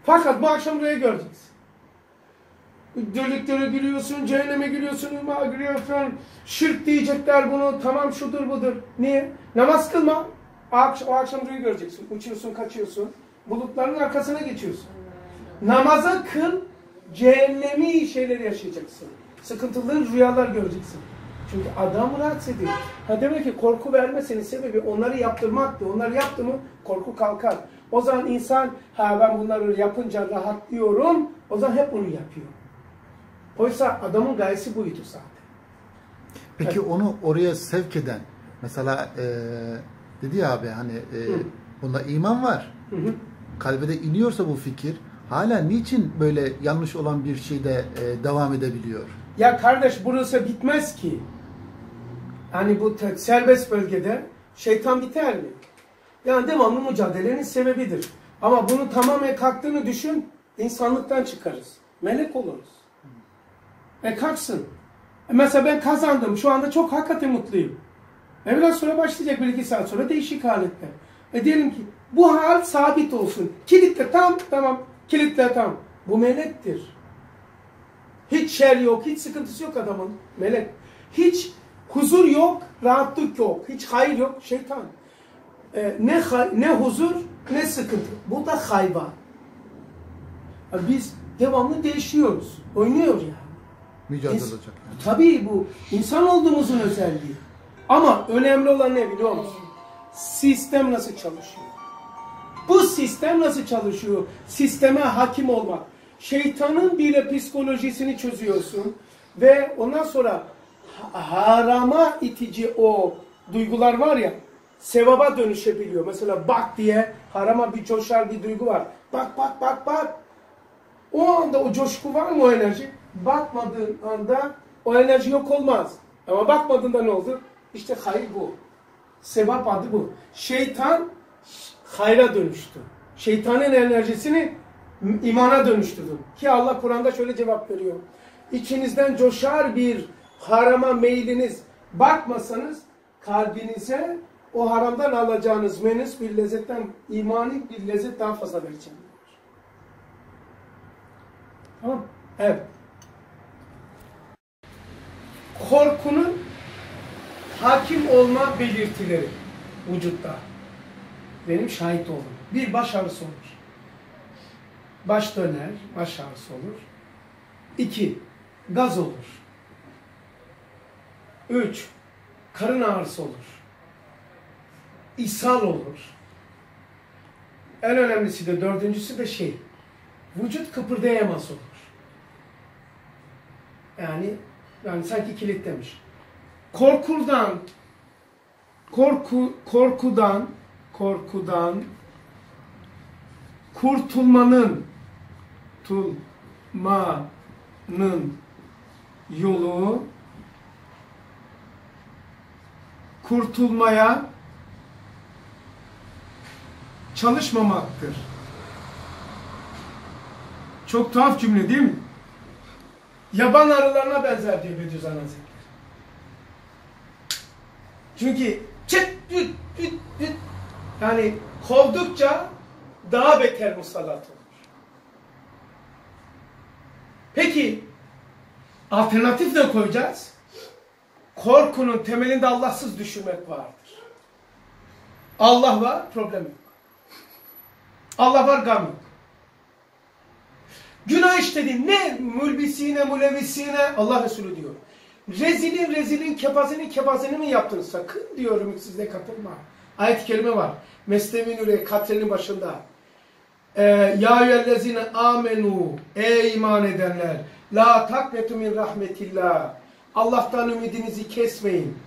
Fakat bu akşam buraya göreceksin. Deliklere giriyorsun, cehenneme giriyorsun, ima giriyorsun. Şirk diyecekler bunu, tamam şudur budur. Niye? Namaz kılma. O akşam, o akşam göreceksin. Uçuyorsun, kaçıyorsun. Bulutların arkasına geçiyorsun. Namazı kıl, cehennemi şeyleri yaşayacaksın. Sıkıntılı rüyalar göreceksin. Çünkü adam rahatsız ediyor. Ha demek ki korku vermesinin sebebi onları yaptırmaktı. Onları yaptı mı korku kalkar. O zaman insan ha ben bunları yapınca rahatlıyorum. O zaman hep bunu yapıyor. Oysa adamın gayesi buydu zaten. Peki evet. onu oraya sevk eden mesela e, dedi ya abi hani e, bunda iman var. Hı hı. Kalbe de iniyorsa bu fikir hala niçin böyle yanlış olan bir şeyde e, devam edebiliyor? Ya kardeş burası bitmez ki. Hani bu serbest bölgede şeytan biter mi? Yani devamlı mücadelenin sebebidir. Ama bunun tamamen kalktığını düşün, insanlıktan çıkarız. Melek oluruz. E kalksın. E mesela ben kazandım. Şu anda çok hakikaten mutluyum. Biraz sonra başlayacak bir iki saat sonra değişik haletler. E diyelim ki bu hal sabit olsun. Kilitle tam tamam. Kilitle tam. Bu melektir. Hiç şer yok, hiç sıkıntısı yok adamın. Melek. Hiç huzur yok, rahatlık yok. Hiç hayır yok. Şeytan. E, ne ne huzur, ne sıkıntı. Bu da hayvan. E, biz devamlı değişiyoruz. Oynuyor yani. Mücadele olacak. Yani. Tabii bu insan olduğumuzun özelliği. Ama önemli olan ne biliyor musun? Sistem nasıl çalışıyor? Bu sistem nasıl çalışıyor? Sisteme hakim olmak. Şeytanın bile psikolojisini çözüyorsun ve ondan sonra ha- harama itici o duygular var ya sevaba dönüşebiliyor. Mesela bak diye harama bir coşar bir duygu var. Bak bak bak bak. O anda o coşku var mı o enerji? Bakmadığın anda o enerji yok olmaz. Ama bakmadığında ne olur? İşte hayır bu. Sevap adı bu. Şeytan hayra dönüştü. Şeytanın enerjisini imana dönüştürdü. Ki Allah Kur'an'da şöyle cevap veriyor. İçinizden coşar bir harama meyliniz bakmasanız kalbinize o haramdan alacağınız menüs bir lezzetten imani bir lezzet daha fazla vereceğim. Tamam Evet. Korkunun hakim olma belirtileri vücutta. Benim şahit oldum. Bir baş ağrısı olur. Baş döner, baş ağrısı olur. İki, gaz olur. Üç, karın ağrısı olur. İshal olur. En önemlisi de dördüncüsü de şey, vücut kıpırdayamaz olur. Yani yani sanki kilitlemiş. Korkudan korku korkudan korkudan kurtulmanın tulmanın yolu kurtulmaya çalışmamaktır. Çok tuhaf cümle değil mi? Yaban arılarına benzer diyor Bediüzzaman Hazretleri. Çünkü çıt düt düt düt yani kovdukça daha beter musallat olur. Peki alternatif ne koyacağız? Korkunun temelinde Allahsız düşünmek vardır. Allah var, problem yok. Allah var, gam yok. Günah işledin. Ne mülbisine, mülevisine Allah Resulü diyor. Rezilin, rezilin, kepazenin, kepazeni mi yaptınız? Sakın diyor ümitsizliğe kapılma. Ayet-i kerime var. Mesnevi Nure katrenin başında. Ee, ya eyyühellezine amenu ey iman edenler la taknetu min rahmetillah Allah'tan ümidinizi kesmeyin.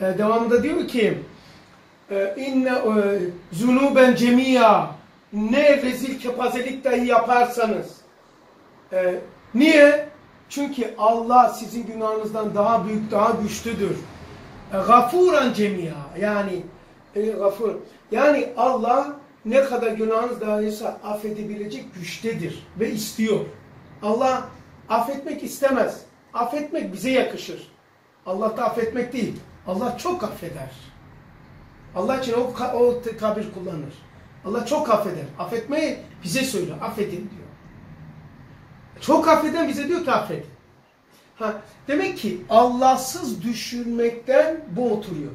Ee, devamında diyor ki e, inne e, zunuben cemiya ne rezil kepazelik dahi yaparsanız e, niye? Çünkü Allah sizin günahınızdan daha büyük, daha güçlüdür. E, gafuran cemiya yani e, gafur. Yani Allah ne kadar günahınız dahilse affedebilecek güçtedir ve istiyor. Allah affetmek istemez. Affetmek bize yakışır. Allah da affetmek değil. Allah çok affeder. Allah için o, o tabir kullanır. Allah çok affeder. Affetmeyi bize söylüyor. Affedin diyor. Çok affeden bize diyor ki affedin. Ha, demek ki Allahsız düşünmekten bu oturuyor.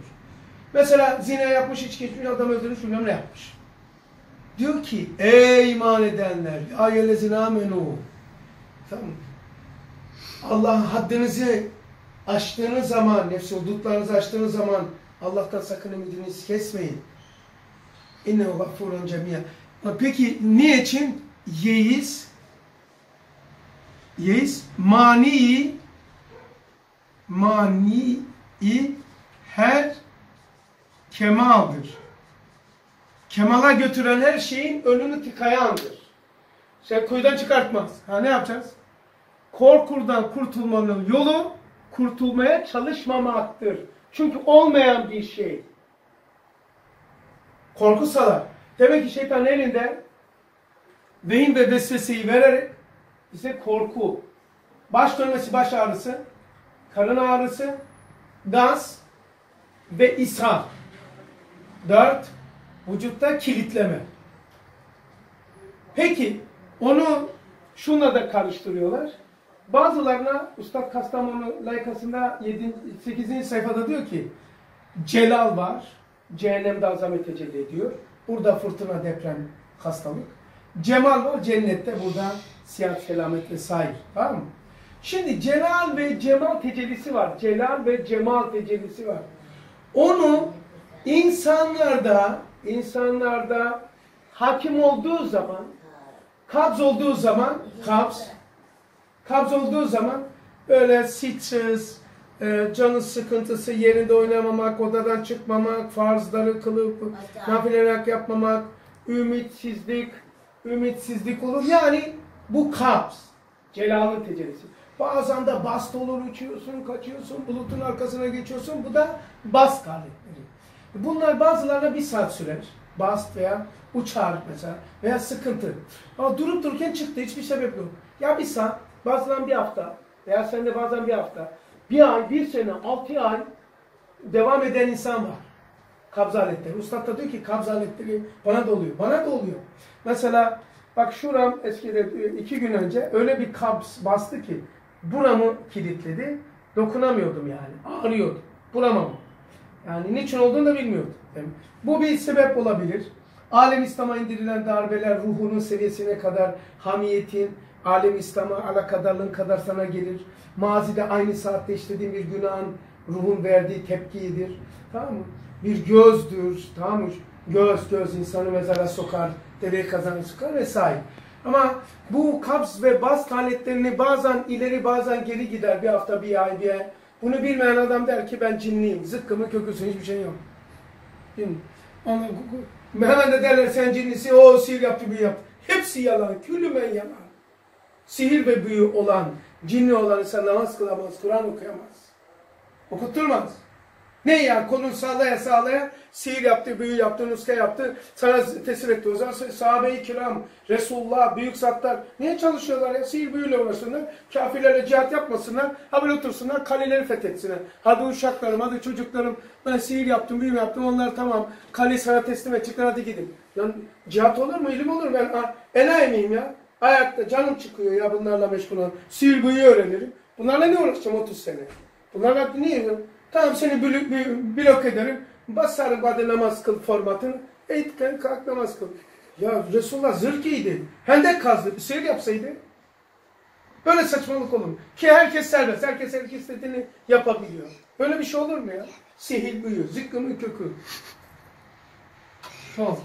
Mesela zina yapmış, içki içmiş, adam öldürmüş, bilmem ne yapmış. Diyor ki, ey iman edenler, ayyelezine amenu. Tamam Allah haddinizi aştığınız zaman, nefsi hudutlarınızı aştığınız zaman Allah'tan sakın ümidinizi kesmeyin. İnnehu gafurun cemiye. Peki niye için? Yeis mani mani her kemaldır. Kemala götüren her şeyin önünü tıkayandır. Sen kuyudan çıkartmaz. Ha ne yapacağız? Korkurdan kurtulmanın yolu kurtulmaya çalışmamaktır. Çünkü olmayan bir şey. Korku salar. Demek ki şeytan elinde beyin ve vesveseyi vererek bize korku, baş dönmesi, baş ağrısı, karın ağrısı, gaz ve ishal. Dört, vücutta kilitleme. Peki, onu şunla da karıştırıyorlar. Bazılarına Ustad Kastamonu layıkasında 7, 8. sayfada diyor ki Celal var. Cehennemde azamet tecelli ediyor. Burada fırtına, deprem, hastalık. Cemal var cennette. Burada siyah selamet vesaire. Tamam mı? Şimdi Celal ve Cemal tecellisi var. Celal ve Cemal tecellisi var. Onu insanlarda insanlarda hakim olduğu zaman kabz olduğu zaman kabz kabz olduğu zaman böyle stres, e, canı sıkıntısı, yerinde oynamamak, odadan çıkmamak, farzları kılıp nafileler yapmamak, ümitsizlik, ümitsizlik olur. Yani bu kabz. Celal'ın tecellisi. Bazen de bast olur, uçuyorsun, kaçıyorsun, bulutun arkasına geçiyorsun. Bu da bast haletleri. Bunlar bazılarına bir saat sürer. Bast veya uçar mesela veya sıkıntı. Ama durup dururken çıktı, hiçbir sebep yok. Ya bir saat, bazen bir hafta veya sende bazen bir hafta, bir ay, bir sene, altı ay devam eden insan var. Kabz aletleri. Ustad da diyor ki kabz aletleri bana da oluyor. Bana da oluyor. Mesela bak şuram eskiden iki gün önce öyle bir kabz bastı ki buramı kilitledi. Dokunamıyordum yani. Ağrıyordu. Buramam. Yani niçin olduğunu da bilmiyordum. Yani bu bir sebep olabilir. Alem İslam'a indirilen darbeler ruhunun seviyesine kadar hamiyetin, alem İslam'a alakadarlığın kadar sana gelir. Mazide aynı saatte işlediğin bir günahın ruhun verdiği tepkidir. Tamam mı? Bir gözdür. Tamam mı? Göz göz insanı mezara sokar, deveyi kazanır sokar vesaire. Ama bu kabz ve bast aletlerini bazen ileri bazen geri gider bir hafta bir ay bir ay. Bunu bilmeyen adam der ki ben cinliyim. Zıkkımı köküsün hiçbir şey yok. Değil hemen de derler sen cinlisin. O sihir yaptı büyü yaptı. Hepsi yalan. Külümen yalan. Sihir ve büyü olan, cinli olan insan namaz kılamaz, Kur'an okuyamaz. Okutturmaz. Ne ya kolun sağlaya sağlaya sihir yaptı, büyü yaptı, nuska yaptı. Sana tesir etti. O zaman sahabe-i kiram, Resulullah, büyük zatlar niye çalışıyorlar ya? Sihir büyüyle uğraşsınlar. Kafirlerle cihat yapmasınlar. Ha böyle otursunlar, kaleleri fethetsinler. Hadi uşaklarım, hadi çocuklarım. Ben sihir yaptım, büyü yaptım. Onlar tamam. Kaleyi sana teslim edecekler. Hadi gidin. Lan cihat olur mu? İlim olur. Ben enayi miyim ya? Ayakta canım çıkıyor ya bunlarla meşgul olan. Sihir büyü öğrenirim. Bunlarla ne uğraşacağım 30 sene? Bunlarla niye? Tamam seni blok ederim. Basarım hadi namaz kıl formatını. Eğit kalk namaz kıl. Ya Resulullah zırh giydi. Hendek kazdı. Bir yapsaydı. Böyle saçmalık olur mu? Ki herkes serbest. Herkes herkes istediğini yapabiliyor. Böyle bir şey olur mu ya? Sihir büyü. Zıkkımın kökü. Tamam.